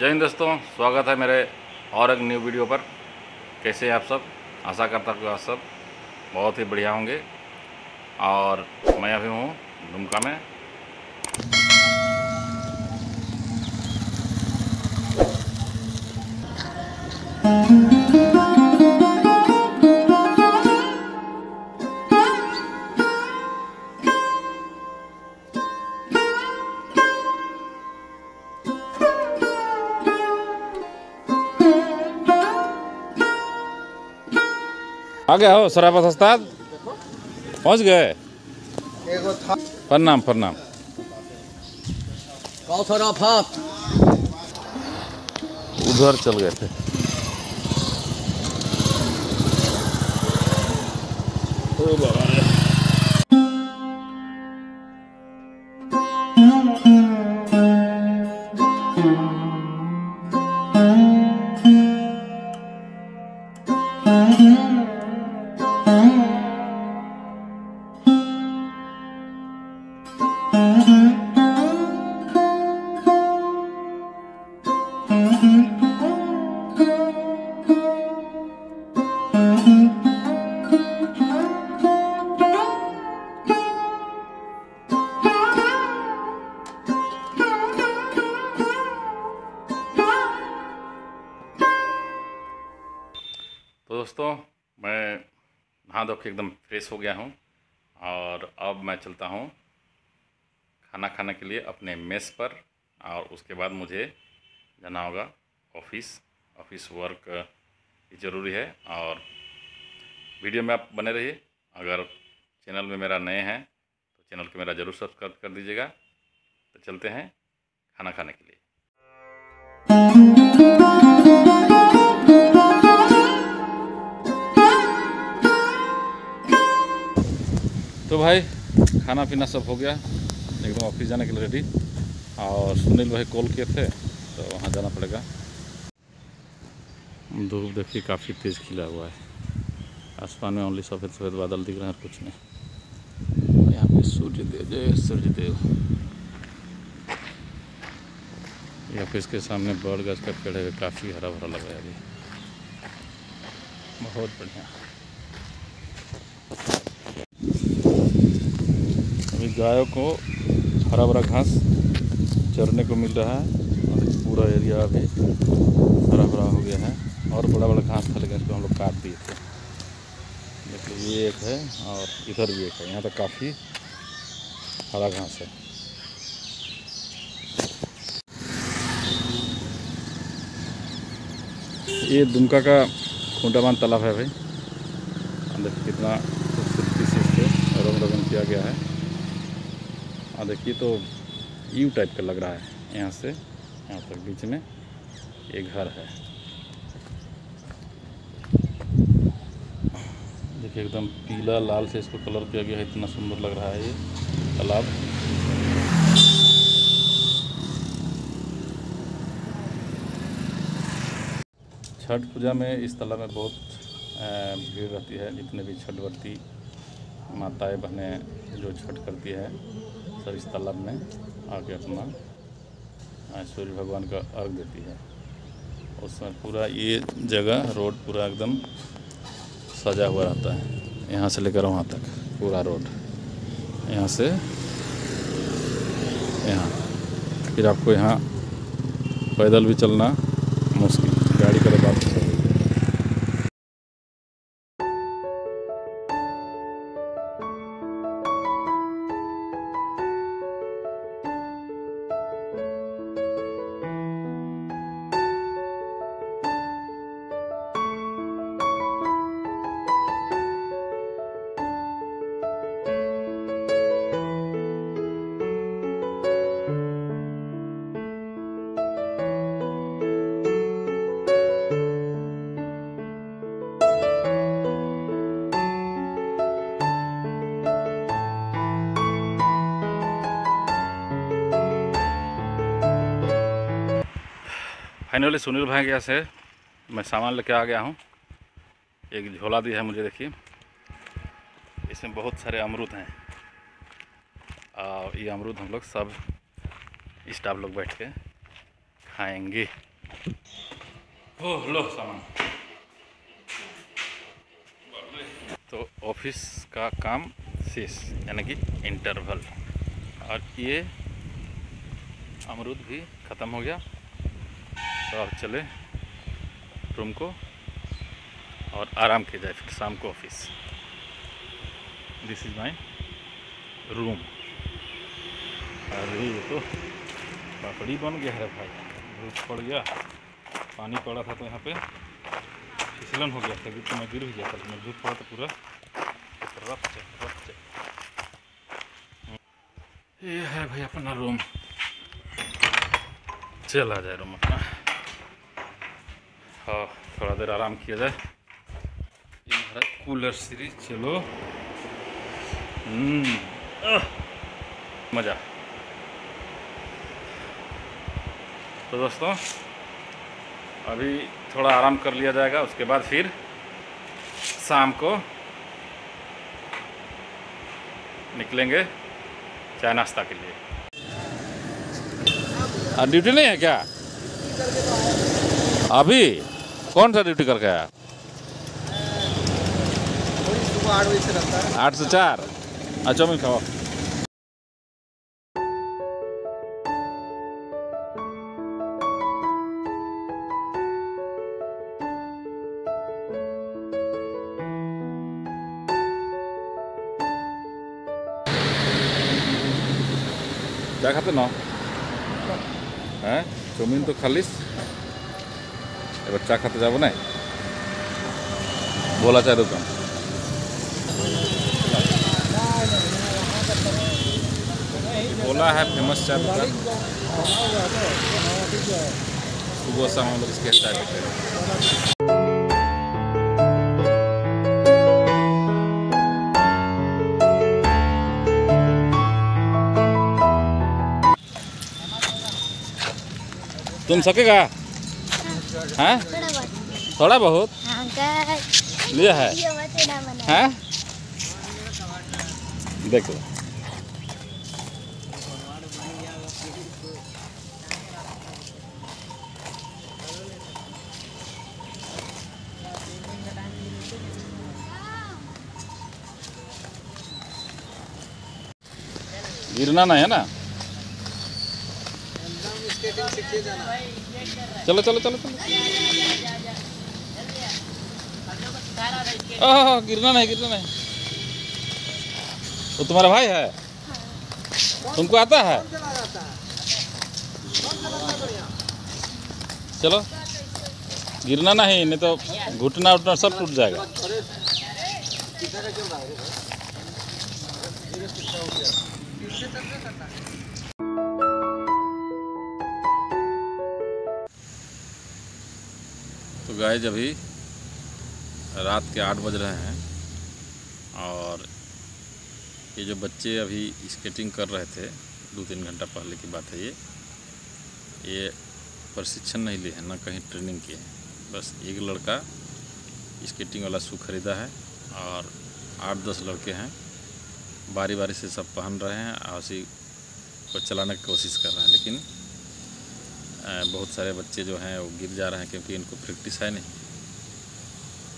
जय हिंद दोस्तों, स्वागत है मेरे और एक न्यू वीडियो पर। कैसे हैं आप सब? आशा करता हूँ आप सब बहुत ही बढ़िया होंगे। और मैं अभी हूँ दुमका में। आ गया हो सराबस उस्ताद। पहुँच गए। प्रणाम प्रणाम। उधर चल गए थे। ओ बाबा। तो दोस्तों एकदम फ्रेश हो गया हूँ और अब मैं चलता हूँ खाना खाने के लिए अपने मेस पर और उसके बाद मुझे जाना होगा ऑफ़िस। ऑफ़िस वर्क ज़रूरी है और वीडियो में आप बने रहिए। अगर चैनल में मेरा नए हैं तो चैनल को मेरा ज़रूर सब्सक्राइब कर दीजिएगा। तो चलते हैं खाना खाने के लिए। तो भाई, खाना पीना सब हो गया। एकदम ऑफ़िस जाने के लिए रेडी और सुनील भाई कॉल किए थे तो वहाँ जाना पड़ेगा। धूप देखिए, काफ़ी तेज़ खिला हुआ है। आसमान में ओनली सफ़ेद सफ़ेद बादल दिख रहे हैं कुछ नहीं। यहाँ पे सूर्य देव जय सूर्य देव ये ऑफ़िस के सामने बड़ गज का पेड़ है, काफ़ी हरा भरा लग रहा है अभी। बहुत बढ़िया। अभी गायों को हरा भरा घास चरने को मिल रहा है और पूरा एरिया अभी हरा भरा हो गया है और बड़ा बड़ा घास था लेकिन इसको हम लोग काट दिए थे। देखिए, ये एक है और इधर भी एक है। यहाँ तक काफ़ी हरा घास है। ये दुमका का खूंटाबान तालाब है भाई। देखिए कितना खूबसूरती से इसको रंग रंग किया गया है। और देखिए तो यू टाइप का लग रहा है यहाँ से, यहाँ तक बीच में ये घर है। देखिए एकदम पीला, लाल से इसको कलर किया गया है, इतना सुंदर लग रहा है ये तालाब। छठ पूजा में इस तालाब में बहुत भीड़ रहती है, जितने भी छठ व्रती माताएँ, बहनें जो छठ करती है। सब इस तालाब में आके अपना सूर्य भगवान का अर्घ देती है। उसमें पूरा ये जगह, रोड पूरा एकदम सजा हुआ रहता है। यहाँ से लेकर वहाँ तक, पूरा रोड। यहाँ से यहाँ। फिर आपको यहाँ पैदल भी चलना मुश्किल। गाड़ी का तो बात फाइनली सुनील भाई यहाँ से मैं सामान लेके आ गया हूँ। एक झोला दिया है मुझे, देखिए। इसमें बहुत सारे अमरूद हैं। और ये अमरूद हम लोग सब स्टाफ लोग बैठ के खाएँगे। ओह लो सामान। तो ऑफ़िस का काम शेष, यानी कि इंटरवल और ये अमरूद भी ख़त्म हो गया। तो अब चले रूम को और आराम किया जाए फिर शाम को office. This is my room अरे ये तो पापड़ी बन गया है भाई। धूप पड़ गया, पानी पड़ा था तो यहाँ पे फिसलन हो गया था कि तो मैं गिर भी गया था मैं धूप पड़ा तो पूरा रफ से रफ से ये है भाई अपना रूम चला जाए रूम अपना। हाँ थोड़ा देर आराम किया जाए। कूलर सीरीज़ चलो। हम्म, मज़ा। तो दोस्तों अभी थोड़ा आराम कर लिया जाएगा उसके बाद फिर शाम को निकलेंगे चाय नाश्ता के लिए। ड्यूटी नहीं है क्या? अभी? कौन सा ड्यूटी करके आया? आठ से चार। अच्छा मिल खाओ। क्या खाते ना हैं। चौमिन तो खालीस। এবার চা খেতে যাবো না বলা চায় দোকান बोला है फेमस चाय दुकान सुबह शाम हम लोग इसके चाय पीते हैं तुम सकेगा हैं? थोड़ा बहुत? ये हैं? देखो। गिरना नहीं है ना? स्केटिंग सीखिए जाना चलो चलो। चलो चलो ओह गिरना नहीं गिरना नहीं। वो तुम्हारा भाई है? तुमको आता है? चला। है है गिरना नहीं नहीं तो घुटना उठना सब टूट जाएगा। है किससे चल रहा करता तो गाय जब अभी रात के आठ बज रहे हैं और ये जो बच्चे अभी स्केटिंग कर रहे थे, दो तीन घंटा पहले की बात है ये ये प्रशिक्षण नहीं लिए हैं, ना कहीं ट्रेनिंग किए हैं। बस एक लड़का स्केटिंग वाला शू खरीदा है और आठ दस लड़के हैं बारी बारी से सब पहन रहे हैं, और उसी को चलाने की कोशिश कर रहे हैं। लेकिन बहुत सारे बच्चे जो हैं वो गिर जा रहे हैं क्योंकि इनको प्रैक्टिस है नहीं।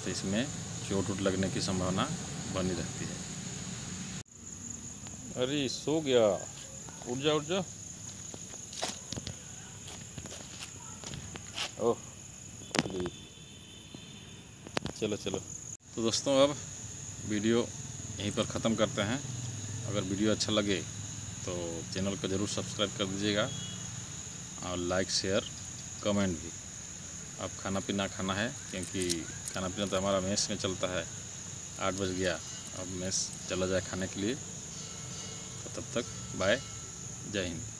तो इसमें चोट उट लगने की संभावना बनी रहती है। अरे सो गया। उठ जा उठ जा। ओह चलो चलो। तो दोस्तों अब वीडियो यहीं पर ख़त्म करते हैं। अगर वीडियो अच्छा लगे तो चैनल को ज़रूर सब्सक्राइब कर दीजिएगा। और लाइक शेयर कमेंट भी। अब खाना पीना खाना है, क्योंकि खाना पीना तो हमारा मेस में चलता है। आठ बज गया, अब मेस चला जाए खाने के लिए। तो तब तक बाय जय हिंद।